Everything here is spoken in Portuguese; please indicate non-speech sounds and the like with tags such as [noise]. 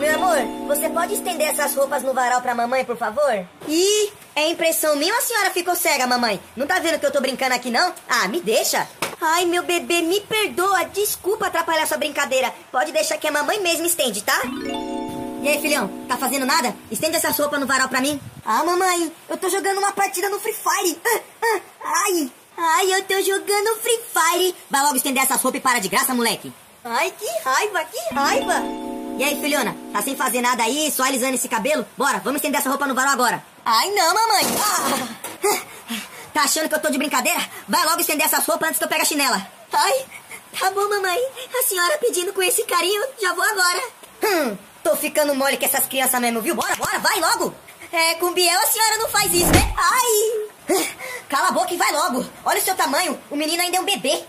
Meu amor, você pode estender essas roupas no varal pra mamãe, por favor? Ih, é impressão minha ou a senhora ficou cega, mamãe? Não tá vendo que eu tô brincando aqui, não? Ah, me deixa. Ai, meu bebê, me perdoa. Desculpa atrapalhar sua brincadeira. Pode deixar que a mamãe mesmo estende, tá? E aí, filhão, tá fazendo nada? Estende essa sopa no varal pra mim. Ah, mamãe, eu tô jogando uma partida no Free Fire. Ah, [laughs] ah, ai, ai, eu tô jogando Free Fire. Vai logo estender essa sopa e para de graça, moleque. Ai, que raiva, que raiva. E aí, filhona, tá sem fazer nada aí, só alisando esse cabelo? Bora, vamos estender essa roupa no varal agora. Ai, não, mamãe. Ah. [laughs] Tá achando que eu tô de brincadeira? Vai logo estender essa sopa antes que eu pegue a chinela. Ai, tá bom, mamãe. A senhora pedindo com esse carinho, já vou agora. Hum, tô ficando mole com essas crianças mesmo, viu? Bora, bora, vai logo. É, com Biel a senhora não faz isso, né? Ai! Cala a boca e vai logo. Olha o seu tamanho, o menino ainda é um bebê.